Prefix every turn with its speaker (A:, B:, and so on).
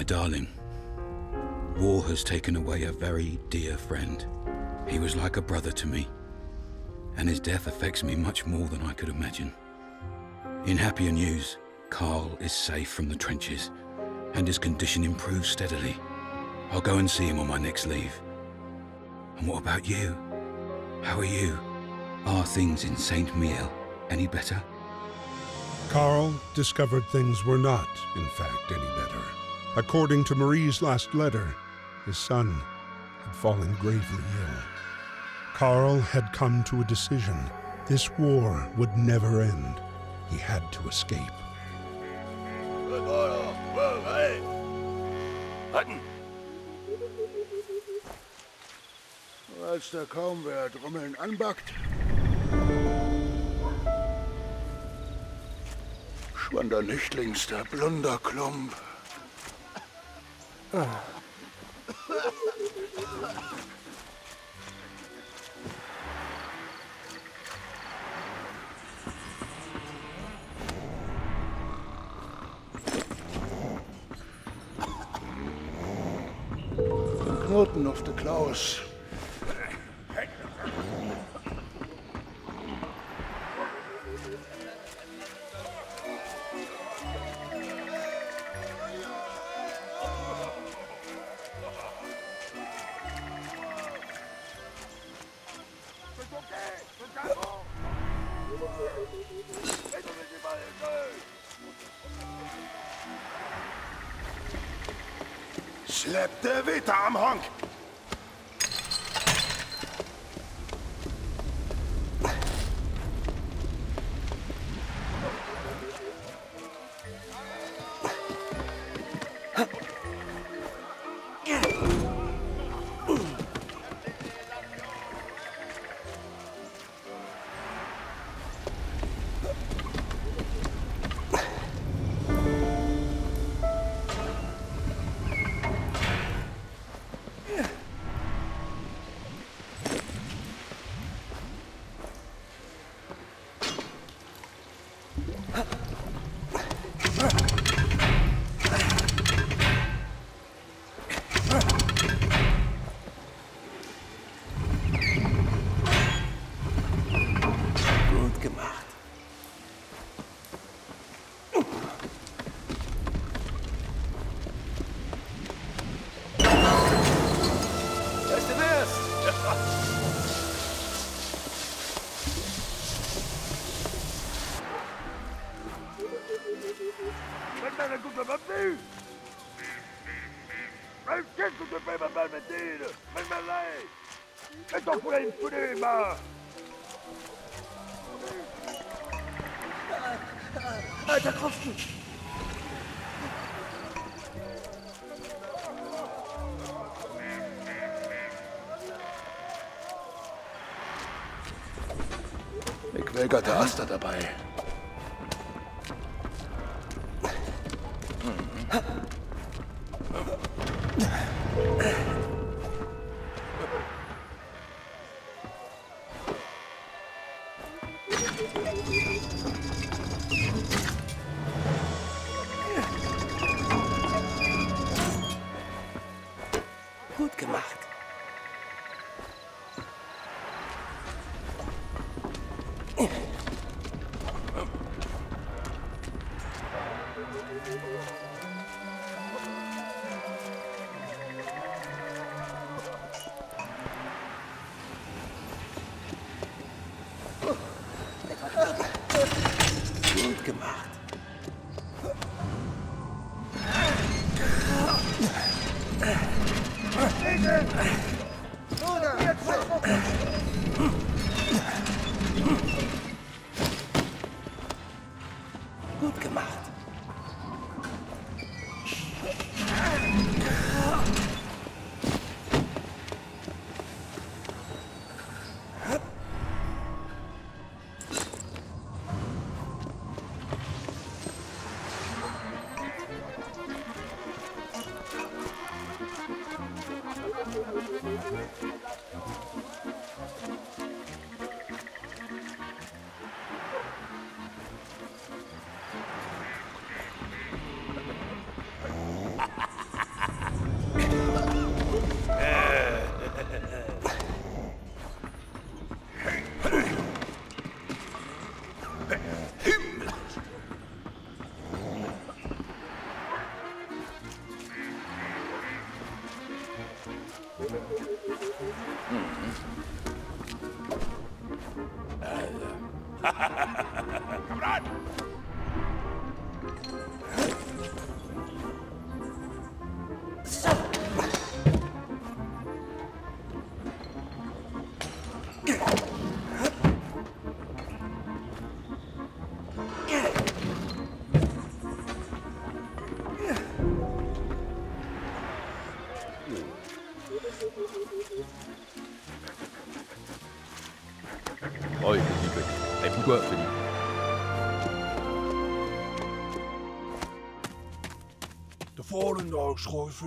A: my darling. War has taken away a very dear friend. He was like a brother to me, and his death affects me much more than I could imagine. In happier news, Carl is safe from the trenches, and his condition improves steadily. I'll go and see him on my next leave. And what about you? How are you? Are things in St. Mihiel any better?
B: Carl discovered things were not, in fact, any better. According to Marie's last letter, his son had fallen gravely ill. Carl had come to a decision. This war would never end. He had to escape.
C: Hatten! Als da kaum wer Trommeln anbackt, schwand der Nichtlings der blunder Klump. Knoten auf der Klaus. Schlepp der Witter am Honk! andare come bambini! Ma che cosa fai mamma mattina? Ma ma lei! E sto pure in prima! Alter, Tropfen!
D: Ich will
C: Gott der Aster dabei.
D: Gut gemacht.
E: Kammerat!
F: Oj, Felipe. Et pourquoi, Félix
E: De volgende dag schrijf